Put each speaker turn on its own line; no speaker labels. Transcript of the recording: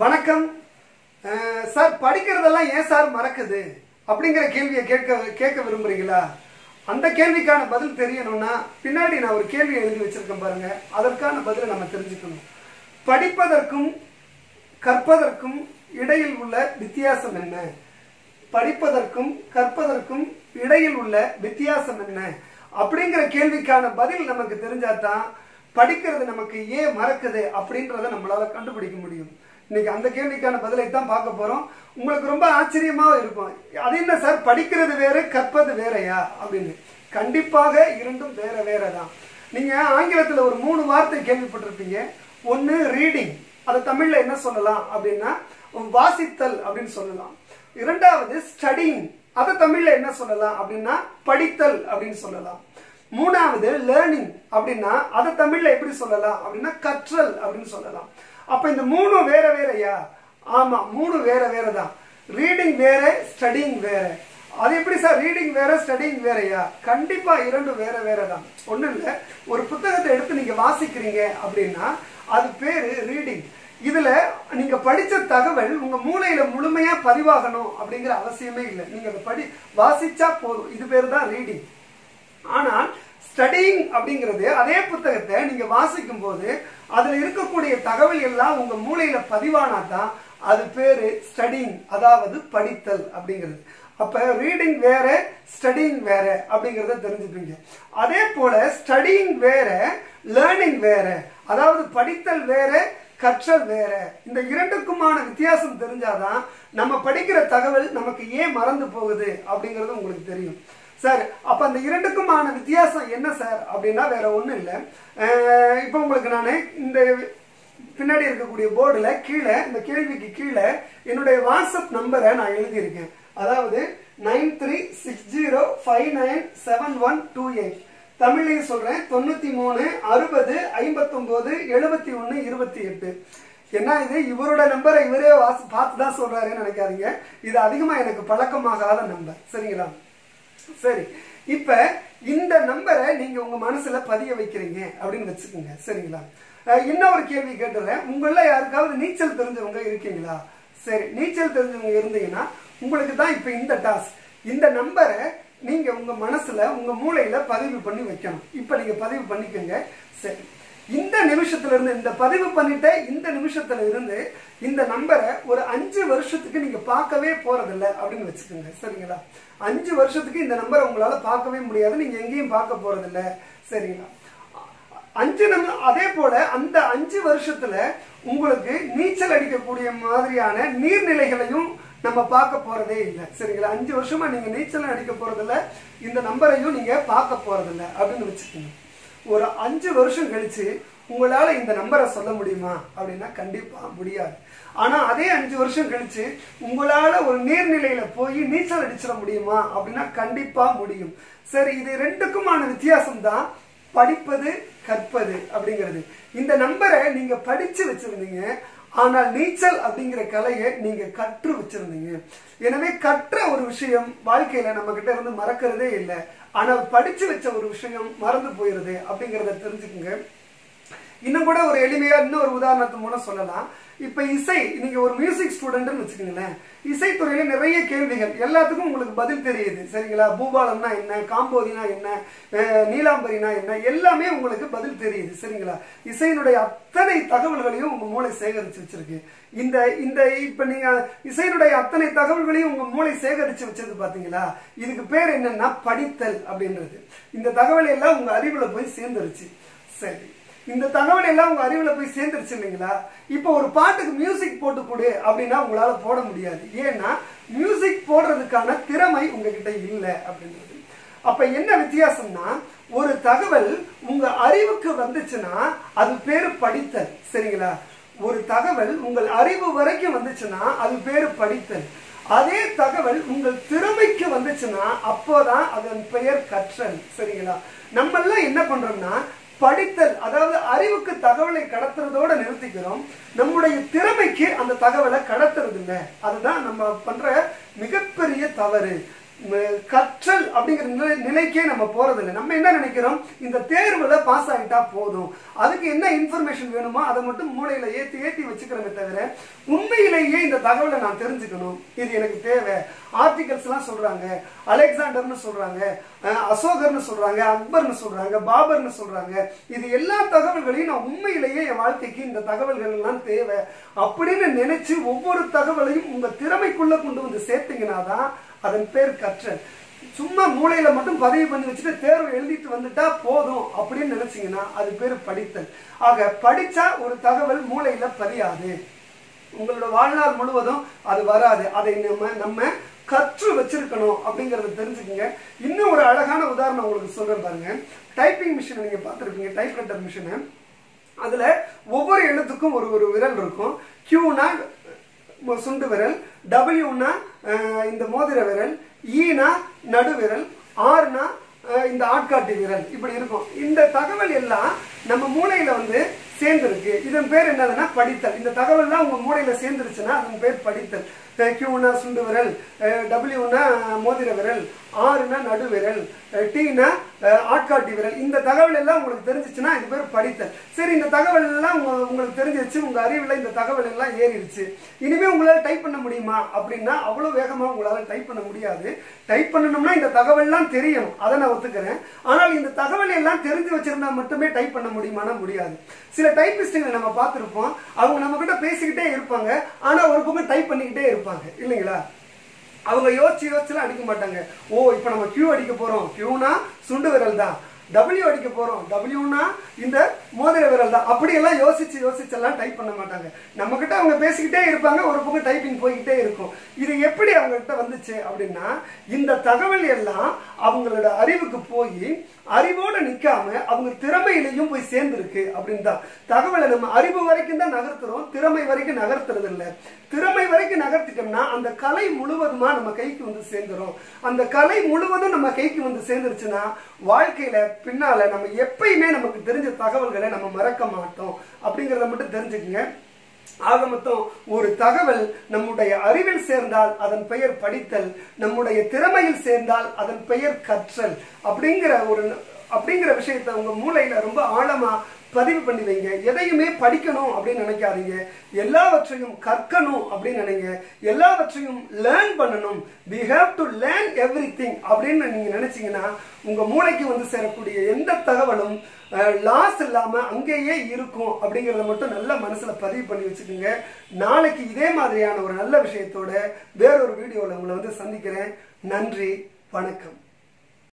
வணக்கம். சார் படிக்கிறதெல்லாம் ஏன் சார் மறக்குது? அப்படிங்கிற கேள்வியை கேட்க கேட்க விரும்புறீங்களா? அந்த கேள்விக்கான பதில் தெரியணும்னா பின்னாடி நான் ஒரு கேள்வி எழுதி வச்சிருக்கேன் பாருங்க. அதற்கான பதிலை நம்ம தெரிஞ்சுக்கணும். படிப்பதற்கும் கற்பதற்கும் இடையில் உள்ள வித்தியாசம் என்ன? படிப்பதற்கும் கற்பதற்கும் இடையில் உள்ள வித்தியாசம் என்ன? அப்படிங்கிற கேள்விக்கான பதில் நமக்கு தெரிஞ்சாதான் படிக்கிறது நமக்கு ஏன் மறக்குது அப்படின்றத நம்மளால கண்டுபிடிக்க முடியும். இன்னைக்கு அந்த கேள்விக்கான பதிலை தான் பார்க்க போறோம். உங்களுக்கு ரொம்ப ஆச்சரியமாக இருக்கும். அது என்ன சார்? படிக்கிறது வேறு கற்பது வேறையா? அப்படின்னு. கண்டிப்பாக இரண்டும் வேற வேற தான் நீங்கள் ஆங்கிலத்தில் ஒரு மூணு வார்த்தை கேள்விப்பட்டிருப்பீங்க. ஒன்று ரீடிங் அதை தமிழில் என்ன சொல்லலாம் அப்படின்னா வாசித்தல் அப்படின்னு சொல்லலாம். இரண்டாவது ஸ்டடிங் அதை தமிழில் என்ன சொல்லலாம் அப்படின்னா படித்தல் அப்படின்னு சொல்லலாம். மூணாவது லேர்னிங் அப்படின்னா அதை தமிழில் எப்படி சொல்லலாம் அப்படின்னா கற்றல் அப்படின்னு சொல்லலாம். அப்ப இந்த மூணும் வேற வேறையா? ஆமா மூணு வேற வேற தான் ரீடிங் வேற ஸ்டடிங் வேற. அது எப்படி சார் ரீடிங் வேற ஸ்டடிங் வேறயா? கண்டிப்பா இரண்டு வேற வேற தான் ஒன்றும் இல்ல. ஒரு புத்தகத்தை எடுத்து நீங்க வாசிக்கிறீங்க அப்படின்னா அது பேரு ரீடிங் இதுல நீங்க படிச்ச தகவல் உங்க மூளையில முழுமையா பதிவாகணும் அப்படிங்கிற அவசியமே இல்லை. நீங்க அதை படி வாசிச்சா போதும். இது பேர் தான் ரீடிங் ஆனால் ஸ்டடிங் அப்படிங்கிறது அதே புத்தகத்தை நீங்க வாசிக்கும் போது அதுல இருக்கக்கூடிய தகவல் எல்லாம் உங்க மூளையில பதிவானா தான் அது பேரு ஸ்டடிங் அதாவது படித்தல் அப்படிங்கிறது. அப்ப ரீடிங் வேற ஸ்டடிங் வேற அப்படிங்கறத தெரிஞ்சுப்பீங்க. அதே போல ஸ்டடிங் வேற லேர்னிங் வேற அதாவது படித்தல் வேற கற்றல் வேற இந்த இரண்டுக்குமான வித்தியாசம் தெரிஞ்சாதான் நம்ம படிக்கிற தகவல் நமக்கு ஏன் மறந்து போகுது அப்படிங்கிறது உங்களுக்கு தெரியும். சார் அப்ப அந்த இரண்டுக்குமான வித்தியாசம் என்ன சார்? அப்படின்னா வேற ஒண்ணும் இல்லை. இப்போ உங்களுக்கு நான் இந்த பின்னாடி இருக்கக்கூடிய போர்டுல கீழே இந்த கேள்விக்கு கீழே என்னுடைய வாட்ஸ்அப் நம்பரை நான் எழுதியிருக்கேன். அதாவது nine three six zero five nine seven one two eight. தமிழ்லையும் சொல்றேன் தொண்ணூத்தி மூணு அறுபது ஐம்பத்தொன்பது எழுபத்தி ஒன்னு இருபத்தி எட்டு. என்ன இது? இவரோட நம்பரை இவரே வாசி பார்த்து தான் சொல்றாருன்னு நினைக்காதீங்க. இது அதிகமா எனக்கு பழக்கமாகாத நம்பர் சரிங்களா? சரி. இப்ப இந்த நம்பரை நீங்க உங்க மனசுல பதிய வைக்கிறீங்க அப்படின்னு வச்சுக்கோங்க. சரிங்களா? இன்னொரு கேள்வி கேட்டுறேன். உங்கள யாருக்காவது நீச்சல் தெரிஞ்சவங்க இருக்கீங்களா? சரி நீச்சல் தெரிஞ்சவங்க இருந்தீங்கன்னா உங்களுக்கு தான் இப்ப இந்த டாஸ்க் இந்த நம்பரை நீங்க உங்க மனசுல உங்க மூளையில பதிவு பண்ணி வைக்கணும். இப்ப நீங்க பதிவு பண்ணிக்கோங்க. சரி. இந்த நிமிஷத்துல இருந்து இந்த பதிவு பண்ணிட்ட இந்த நிமிஷத்துல இருந்து இந்த நம்பரை ஒரு அஞ்சு வருஷத்துக்கு நீங்க பார்க்கவே போறதில்ல அப்படின்னு வச்சுக்கோங்க. சரிங்களா? அஞ்சு வருஷத்துக்கு இந்த நம்பரை உங்களால பார்க்கவே முடியாது. நீங்க எங்கேயும் பார்க்க போறதில்ல. சரிங்களா? அஞ்சு நம்ம அதே போல அந்த அஞ்சு வருஷத்துல உங்களுக்கு நீச்சல் அடிக்கக்கூடிய மாதிரியான நீர்நிலைகளையும் நம்ம பார்க்க போறதே இல்லை. சரிங்களா? அஞ்சு வருஷமா நீங்க நீச்சல் அடிக்க போறதில்ல. இந்த நம்பரையும் நீங்க பார்க்க போறதில்ல அப்படின்னு வச்சுக்கோங்க. ஒரு அஞ்சு வருஷம் கழிச்சு உங்களால இந்த நம்பரை சொல்ல முடியுமா? அப்படின்னா கண்டிப்பா முடியாது. ஆனா அதே அஞ்சு வருஷம் கழிச்சு உங்களால ஒரு நீர்நிலையில போய் நீச்சல் அடிச்சிட முடியுமா? அப்படின்னா கண்டிப்பா முடியும். சரி இது ரெண்டுக்குமான வித்தியாசம் தான் படிப்பது கற்பது அப்படிங்கிறது. இந்த நம்பரை நீங்க படிச்சு வச்சிருந்தீங்க. ஆனால் நீச்சல் அப்படிங்கிற கலையை நீங்க கற்று வச்சிருந்தீங்க. எனவே கற்ற ஒரு விஷயம் வாழ்க்கையில நம்ம கிட்ட இருந்து மறக்கிறதே இல்லை. ஆனால் படிச்சு வச்ச ஒரு விஷயம் மறந்து போயிருது அப்படிங்கிறத தெரிஞ்சுக்குங்க. இன்னும் கூட ஒரு எளிமையா இன்னொரு உதாரணத்து மூலம் சொல்லலாம். இப்ப இசை நீங்க ஒரு மியூசிக் ஸ்டூடெண்ட்னு வச்சுக்கோங்களேன். இசைத்துறையில நிறைய கேள்விகள். எல்லாத்துக்கும் உங்களுக்கு பதில் தெரியுது. சரிங்களா? பூபாலம்னா என்ன? காம்போதினா என்ன? நீலாம்பரினா என்ன? எல்லாமே உங்களுக்கு பதில் தெரியுது. சரிங்களா? இசையினுடைய அத்தனை தகவல்களையும் உங்க மூளை சேகரிச்சு வச்சிருக்கு. இந்த இந்த இப்ப நீங்க இசையினுடைய அத்தனை தகவல்களையும் உங்க மூளை சேகரிச்சு வச்சது பாத்தீங்களா? இதுக்கு பேர் என்னன்னா படித்தல் அப்படின்றது. இந்த தகவல் எல்லாம் உங்க அறிவுல போய் சேர்ந்துருச்சு. சரி. இந்த தகவல் எல்லாம் உங்க அறிவுல போய் சேர்ந்துருச்சு இல்லைங்களா? இப்போ ஒரு பாட்டுக்கு மியூசிக் போட்டு கொடு அப்படின்னா உங்களால போட முடியாது. ஏன்னா மியூசிக் போடுறதுக்கான திறமை உங்ககிட்ட இல்லை அப்படின்றது. அப்ப என்ன வித்தியாசம்னா ஒரு தகவல் உங்க அறிவுக்கு வந்துச்சுன்னா அது பேரு படித்தல். சரிங்களா? ஒரு தகவல் உங்கள் அறிவு வரைக்கும் வந்துச்சுன்னா அது பேரு படித்தல். அதே தகவல் உங்கள் திறமைக்கு வந்துச்சுன்னா அப்போதான் அதன் பெயர் கற்றல். சரிங்களா? நம்ம எல்லாம் என்ன பண்றோம்னா படித்தல் அதாவது அறிவுக்கு தகவலை கடத்துறதோட நிறுத்திக்கிறோம். நம்முடைய திறமைக்கு அந்த தகவலை கடத்துறது இல்லை அதுதான் நம்ம பண்ற மிகப்பெரிய தவறு. கற்றல் அப்படிங்கிற நிலை நிலைக்கே நம்ம போறதில்லை. நம்ம என்ன நினைக்கிறோம்? இந்த தேர்வுல பாஸ் ஆகிட்டா போதும். அதுக்கு என்ன இன்ஃபர்மேஷன் வேணுமோ அதை மட்டும் மூளையில ஏத்தி ஏத்தி வச்சுக்கிறோமே தவிர உண்மையிலேயே இந்த தகவலை நான் தெரிஞ்சுக்கணும். இது எனக்கு தேவை. ஆர்டிகல்ஸ் எல்லாம் சொல்றாங்க. அலெக்சாண்டர்னு சொல்றாங்க. அசோகர்னு சொல்றாங்க. அக்பர்னு சொல்றாங்க. பாபர்னு சொல்றாங்க. இது எல்லா தகவல்களையும் நான் உண்மையிலேயே என் வாழ்க்கைக்கு இந்த தகவல்கள் எல்லாம் தேவை. அப்படின்னு நினைச்சு ஒவ்வொரு தகவலையும் உங்க திறமைக்குள்ள கொண்டு வந்து சேர்த்தீங்கன்னா தான் அதன் பேர் கற்றல். சும்மா மூளையில மட்டும் பதிவு பண்ணி வச்சுட்டு தேர்வு எழுதிட்டு வந்துட்டா போதும் அப்படின்னு நினைச்சீங்கன்னா அது பேர் படித்தல். ஆக படிச்சா ஒரு தகவல் மூளையில பதியாது. உங்களோட வாழ்நாள் முழுவதும் அது வராது. அதை நம்ம நம்ம கற்று வச்சிருக்கணும் அப்படிங்கறத தெரிஞ்சுக்கோங்க. இன்னும் ஒரு அழகான உதாரணம் உங்களுக்கு சொல்றேன் பாருங்க. டைப்பிங் மிஷினை நீங்க பார்த்துருப்பீங்க டைப் ரைட்டர் மிஷினை அதுல ஒவ்வொரு எழுத்துக்கும் ஒரு ஒரு விரல் இருக்கும். கியூனா சுண்டு விரல் டபிள்யூனா இந்த மோதிர விரல் e ஈனா நடுவிரல் ஆறுனா இந்த ஆட்காட்டி விரல். இப்படி இருக்கும். இந்த தகவல் எல்லாம் நம்ம மூளையில வந்து சேர்ந்துருக்கு. இதன் பேர் என்னதுன்னா படித்தல். இந்த தகவல்லாம் உங்க மூளையில சேர்ந்துருச்சுன்னா அதன் பேர் படித்தல். கியூனா சுண்டு விரல் டபிள்யூனா மோதிர விரல் ஆறுனா நடுவிரல் டீனா ஆட்காட்டி விரல். இந்த தகவல் எல்லாம் உங்களுக்கு தெரிஞ்சிச்சுன்னா இது பேர் படித்தல். சரி இந்த தகவல் எல்லாம் உங்களுக்கு தெரிஞ்சிருச்சு உங்க அறிவில் இந்த தகவல் எல்லாம் ஏறிடுச்சு இனிமே உங்களால் டைப் பண்ண முடியுமா? அப்படின்னா அவ்வளோ வேகமாக உங்களால் டைப் பண்ண முடியாது. டைப் பண்ணணும்னா இந்த தகவல்லாம் தெரியணும். அதை நான் ஒத்துக்கிறேன். ஆனால் இந்த தகவல் எல்லாம் தெரிஞ்சு வச்சிருந்தா மட்டுமே டைப் பண்ண முடியுமானா முடியாது. சில டைப்பிஸ்டுங்களை நம்ம பார்த்துருப்போம். அவங்க நம்ம கிட்ட பேசிக்கிட்டே இருப்பாங்க. ஆனால் ஒரு பக்கம் டைப் பண்ணிக்கிட்டே இருப்பாங்க. இல்லைங்களா? அவங்க யோசிச்சு யோசிச்சுலாம் அடிக்க மாட்டாங்க. ஓ இப்போ நம்ம கியூ அடிக்க போகிறோம் கியூனா சுண்டு விரல் தான் டபிள்யூ அடிக்க போகிறோம் டபிள்யூனா இந்த மோதிர விரல் தான். அப்படியெல்லாம் யோசிச்சு யோசிச்செல்லாம் டைப் பண்ண மாட்டாங்க. நம்மக்கிட்ட அவங்க பேசிக்கிட்டே இருப்பாங்க ஒரு பக்கம் டைப்பிங் போய்கிட்டே இருக்கும். இது எப்படி அவங்ககிட்ட வந்துச்சு அப்படின்னா இந்த தகவல் எல்லாம் அவங்களோட அறிவுக்கு போய் அறிவோடு நிற்காம அவங்க திறமையிலையும் போய் சேர்ந்துருக்கு அப்படின்னு தான். தகவலை நம்ம அறிவு வரைக்கும் தான் நகர்த்துறோம் திறமை வரைக்கும் நகர்த்துறது இல்லை திறமை வரைக்கும் நகர்த்திட்டோம்னா அந்த கலை முழுவதுமா நம்ம கைக்கு வந்து சேர்ந்துரும். அந்த கலை முழுவதும் நம்ம கைக்கு வந்து சேர்ந்துருச்சுன்னா வாழ்க்கையில பின்னால நம்ம எப்பயுமே நமக்கு தெரிஞ்ச தகவல்களை நம்ம மறக்க மாட்டோம். அப்படிங்கிறத மட்டும் தெரிஞ்சுக்கங்க. ஆக மொத்தம் ஒரு தகவல் நம்முடைய அறிவில் சேர்ந்தால் அதன் பெயர் படித்தல் நம்முடைய திறமையில் சேர்ந்தால் அதன் பெயர் கற்றல் அப்படிங்கிற ஒரு அப்படிங்கிற விஷயத்தை உங்க மூளையில ரொம்ப ஆழமா பதிவு பண்ணி வைங்க எதையுமே படிக்கணும் அப்படின்னு நினைக்காதீங்க. எல்லாவற்றையும் கற்கணும் அப்படின்னு நினைங்க. எல்லாவற்றையும் லேர்ன் பண்ணணும். We have to learn everything அப்படின்னு நீங்க நினைச்சீங்கன்னா உங்க மூளைக்கு வந்து சேரக்கூடிய எந்த தகவலும் லாஸ் இல்லாம அங்கேயே இருக்கும் அப்படிங்கறத மட்டும் நல்ல மனசுல பதிவு பண்ணி வச்சுக்கோங்க. நாளைக்கு இதே மாதிரியான ஒரு நல்ல விஷயத்தோட வேறொரு வீடியோவில் உங்களை வந்து சந்திக்கிறேன். நன்றி. வணக்கம்.